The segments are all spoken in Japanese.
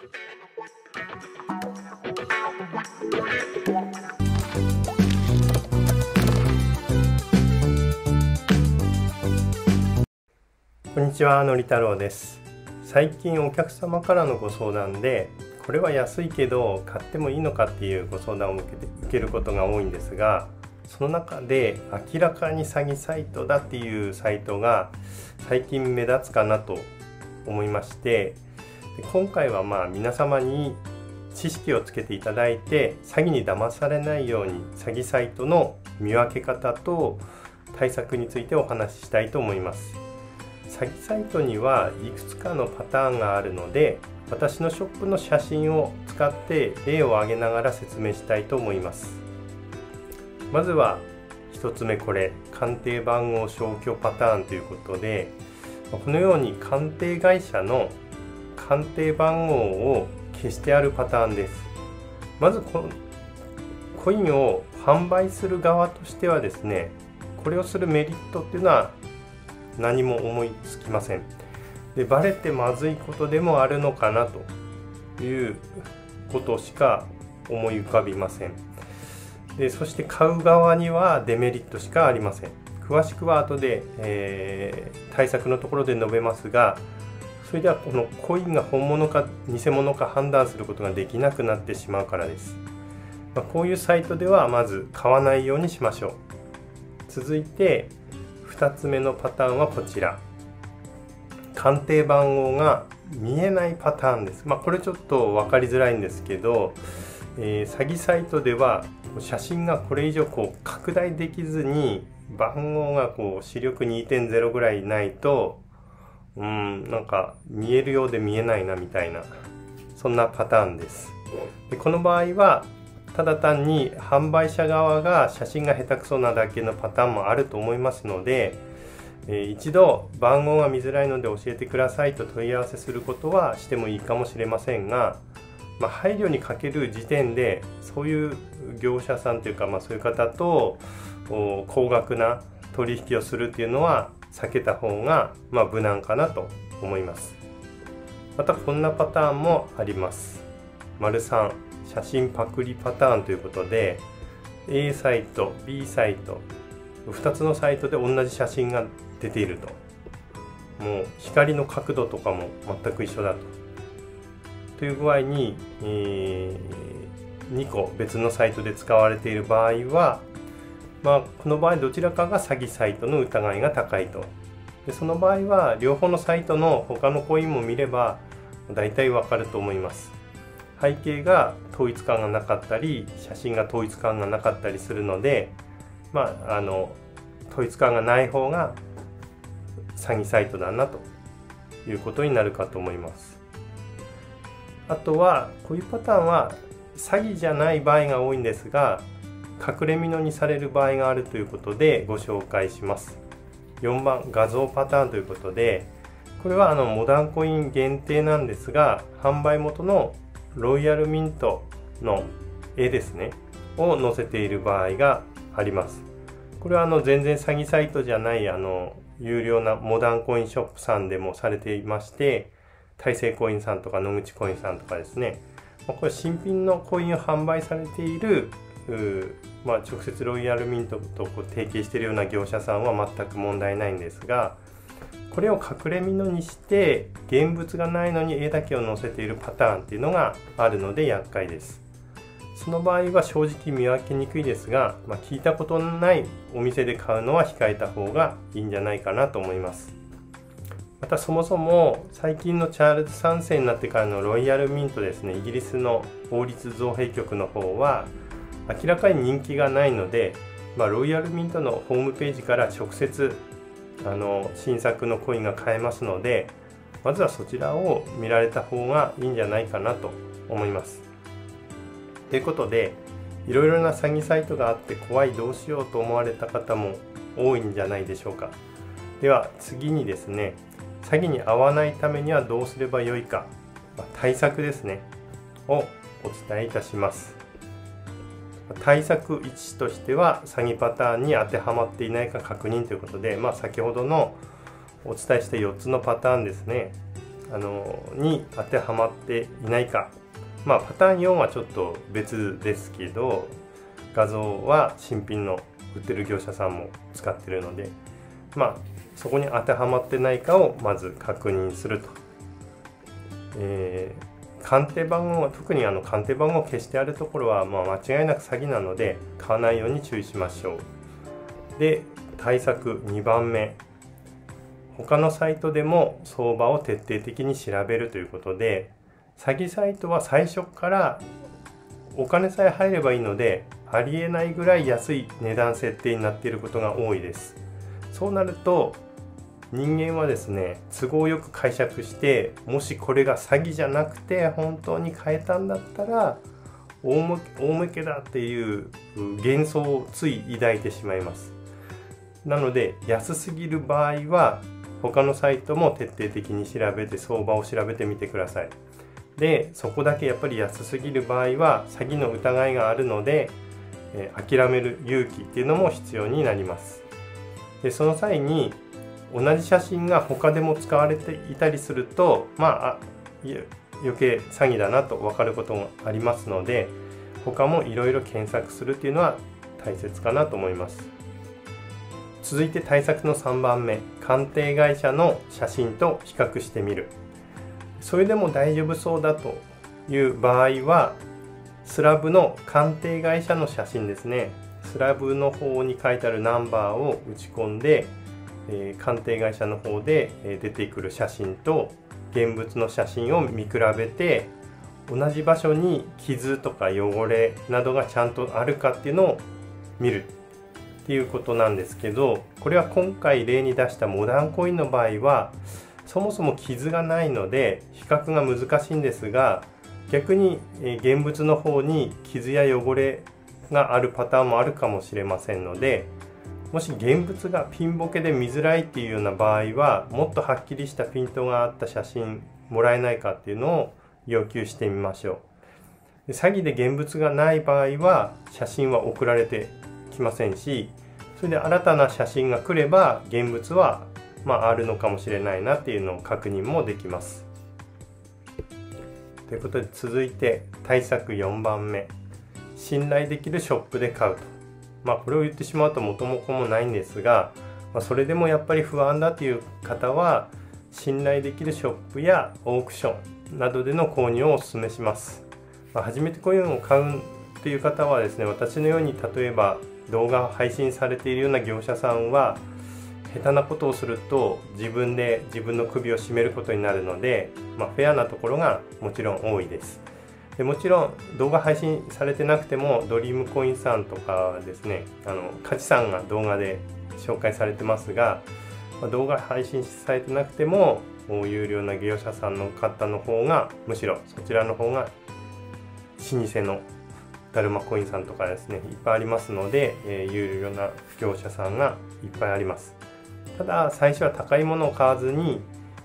こんにちはのり太郎です。最近お客様からのご相談でこれは安いけど買ってもいいのかっていうご相談を受けて受けることが多いんですがその中で明らかに詐欺サイトだっていうサイトが最近目立つかなと思いましてで今回はまあ皆様に知識をつけていただいて詐欺に騙されないように詐欺サイトの見分け方と対策についてお話ししたいと思います。詐欺サイトにはいくつかのパターンがあるので私のショップの写真を使って例を挙げながら説明したいと思います。まずは1つ目これ鑑定番号消去パターンということでこのように鑑定会社の鑑定番号を消してあるパターンです。まずこのコインを販売する側としてはですねこれをするメリットっていうのは何も思いつきません。でバレてまずいことでもあるのかなということしか思い浮かびません。でそして買う側にはデメリットしかありません。詳しくは後で、えー、対策のところで述べますがそれではこのコインが本物か偽物か判断することができなくなってしまうからです、まあ、こういうサイトではまず買わないようにしましょう。続いて2つ目のパターンはこちら。鑑定番号が見えないパターンです。まあ、これちょっと分かりづらいんですけど、えー、詐欺サイトでは写真がこれ以上こう拡大できずに番号がこう視力2.0ぐらいないとうんなんか見えるようで見えないなみたいなそんなパターンです。でこの場合はただ単に販売者側が写真が下手くそなだけのパターンもあると思いますので、えー、一度番号が見づらいので教えてくださいと問い合わせすることはしてもいいかもしれませんが、まあ、配慮に欠ける時点でそういう業者さんというか、まあ、そういう方と高額な取引をするっていうのは避けた方が、まあ、無難かなと思います。またこんなパターンもあります。丸3写真パクリパターンということで A サイト B サイト2つのサイトで同じ写真が出ていると。もう光の角度とかも全く一緒だと。という具合に、えー、2個別のサイトで使われている場合はまあ、この場合どちらかが詐欺サイトの疑いが高いと。でその場合は両方のサイトの他のコインも見れば大体わかると思います。背景が統一感がなかったり写真が統一感がなかったりするのでまああの統一感がない方が詐欺サイトだなと。いうことになるかと思います。あとはこういうパターンは詐欺じゃない場合が多いんですが隠れ蓑にされる場合があるということでご紹介します。4番画像パターンということでこれはあのモダンコイン限定なんですが販売元のロイヤルミントの絵ですねを載せている場合があります。これはあの全然詐欺サイトじゃないあの有料なモダンコインショップさんでもされていまして大成コインさんとか野口コインさんとかですね。これ新品のコインを販売されているまあ、直接ロイヤルミントとこう提携しているような業者さんは全く問題ないんですがこれを隠れ蓑にして現物がないのに絵だけを載せているパターンっていうのがあるので厄介です。その場合は正直見分けにくいですが、まあ、聞いたことのないお店で買うのは控えた方がいいんじゃないかなと思います。またそもそも最近のチャールズ3世になってからのロイヤルミントですねイギリスの法律造幣局の方は明らかに人気がないので、まあ、ロイヤルミントのホームページから直接あの新作のコインが買えますのでまずはそちらを見られた方がいいんじゃないかなと思います。ということでいろいろな詐欺サイトがあって怖いどうしようと思われた方も多いんじゃないでしょうか。では次にですね詐欺に遭わないためにはどうすればよいか、まあ、対策ですねをお伝えいたします。対策1としては詐欺パターンに当てはまっていないか確認ということで、まあ、先ほどのお伝えした4つのパターンですね。あのに当てはまっていないか。まあパターン4はちょっと別ですけど画像は新品の売ってる業者さんも使ってるのでまあそこに当てはまってないかをまず確認すると、えー、鑑定番号特にあの鑑定番号を消してあるところはまあ間違いなく詐欺なので買わないように注意しましょう。で対策2番目。他のサイトでも相場を徹底的に調べるということで詐欺サイトは最初からお金さえ入ればいいのでありえないぐらい安い値段設定になっていることが多いです。そうなると人間はですね都合よく解釈してもしこれが詐欺じゃなくて本当に変えたんだったら大向けだっていう幻想をつい抱いてしまいます。なので安すぎる場合は他のサイトも徹底的に調べて相場を調べてみてください。でそこだけやっぱり安すぎる場合は詐欺の疑いがあるので、えー、諦める勇気っていうのも必要になります。でその際に同じ写真が他でも使われていたりするとまあ余計詐欺だなと分かることもありますので他もいろいろ検索するっていうのは大切かなと思います。続いて対策の3番目鑑定会社の写真と比較してみる。それでも大丈夫そうだという場合はスラブの鑑定会社の写真ですね。スラブの方に書いてあるナンバーを打ち込んで、え、鑑定会社の方で出てくる写真と現物の写真を見比べて同じ場所に傷とか汚れなどがちゃんとあるかっていうのを見るっていうことなんですけどこれは今回例に出したモダンコインの場合はそもそも傷がないので比較が難しいんですが逆に現物の方に傷や汚れがあるパターンもあるかもしれませんのでもし現物がピンボケで見づらいっていうような場合はもっとはっきりしたピントがあった写真もらえないかっていうのを要求してみましょう詐欺で現物がない場合は写真は送られてきませんしそれで新たな写真が来れば現物はまあ、あるのかもしれないなっていうのを確認もできます。ということで続いて対策4番目信頼できるショップで買うと。まあこれを言ってしまうと元も子もないんですが、まあ、それでもやっぱり不安だという方は信頼できるショップやオークションなどでの購入をお勧めします。まあ、初めてこういうのを買うという方はですね私のように例えば動画配信されているような業者さんは下手なことをすると自分で自分の首を絞めることになるので、まあ、フェアなところがもちろん多いですでもちろん動画配信されてなくてもドリームコインさんとかですねあのカチさんが動画で紹介されてますが、ま、動画配信されてなくても有料な業者さんの方の方がむしろそちらの方が老舗のダルマコインさんとかですねいっぱいありますので、えー、有料な業者さんがいっぱいあります。ただ最初は高いものを買わずに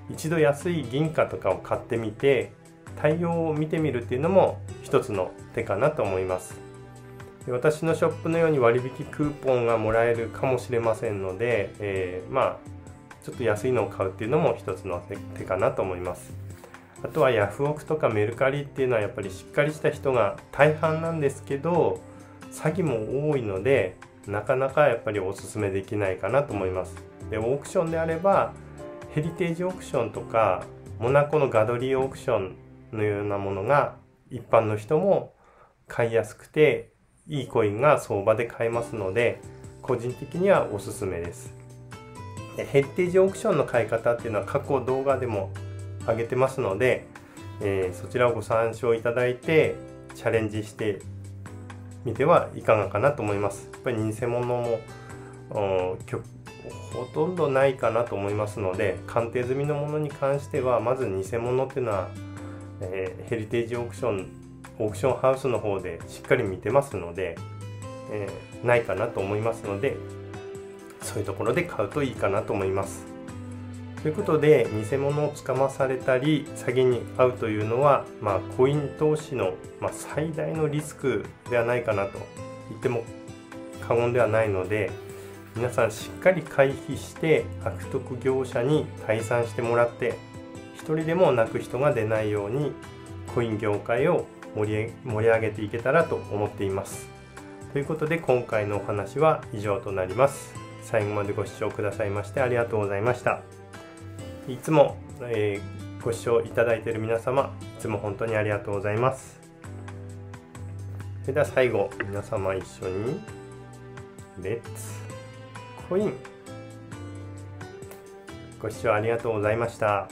一度安い銀貨とかを買ってみて対応を見てみるっていうのも一つの手かなと思います。私のショップのように割引クーポンがもらえるかもしれませんので、えー、まあちょっと安いのを買うっていうのも一つの手かなと思います。あとはヤフオクとかメルカリっていうのはやっぱりしっかりした人が大半なんですけど詐欺も多いのでなかなかやっぱりおすすめできないかなと思います。でオークションであればヘリテージオークションとかモナコのガドリーオークションのようなものが一般の人も買いやすくていいコインが相場で買えますので個人的にはおすすめです。でヘリテージオークションの買い方っていうのは過去動画でも上げてますので、えー、そちらをご参照いただいてチャレンジしてみてはいかがかなと思います。やっぱり偽物もほとんどないかなと思いますので鑑定済みのものに関してはまず偽物っていうのは、えー、ヘリテージオークションオークションハウスの方でしっかり見てますので、えー、ないかなと思いますのでそういうところで買うといいかなと思います。ということで偽物をつかまされたり詐欺に遭うというのは、まあ、コイン投資の、まあ、最大のリスクではないかなと言っても過言ではないので皆さんしっかり回避して悪徳業者に退散してもらって人でも泣く人が出ないようにコイン業界を盛り盛り上げていけたらと思っています。ということで今回のお話は以上となります。最後までご視聴くださいましてありがとうございました。いつも、えー、ご視聴いただいている皆様いつも本当にありがとうございます。それでは最後皆様一緒にレッツコインご視聴ありがとうございました。